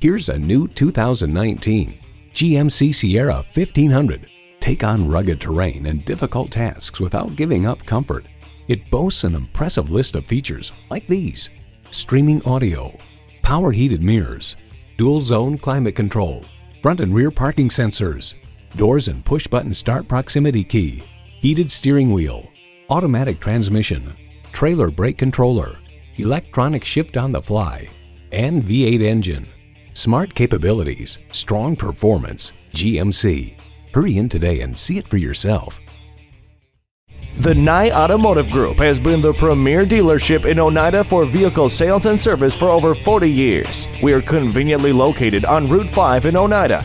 Here's a new 2019 GMC Sierra 1500. Take on rugged terrain and difficult tasks without giving up comfort. It boasts an impressive list of features like these. Streaming audio, power heated mirrors, dual zone climate control, front and rear parking sensors, doors and push button start proximity key, heated steering wheel, automatic transmission, trailer brake controller, electronic shift on the fly, and V8 engine. Smart capabilities, strong performance, GMC. Hurry in today and see it for yourself. The Nye Automotive Group has been the premier dealership in Oneida for vehicle sales and service for over 40 years. We are conveniently located on Route 5 in Oneida